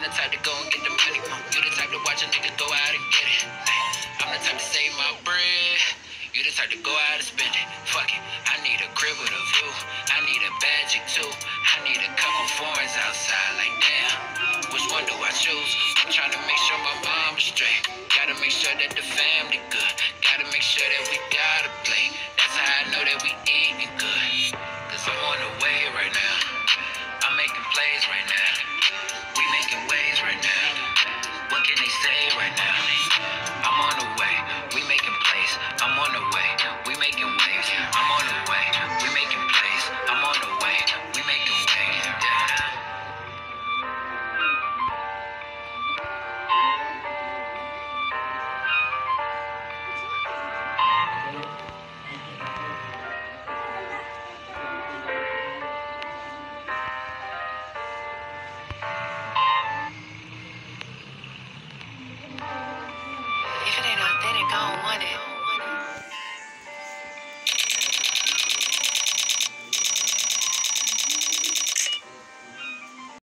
I'm the type to go and get the money. You the type to watch a nigga go out and get it. I'm the type to save my bread. You the type to go out and spend it. Fuck it. I need a crib with a view. I need a magic too. I need a couple foreigns outside. Like damn, which one do I choose? I'm trying to make sure my mom is straight. Gotta make sure that the family good. Gotta make sure that we got a plate. That's how I know that we eating good. Cause I'm on the way right now. I'm making plays right now. don't want it.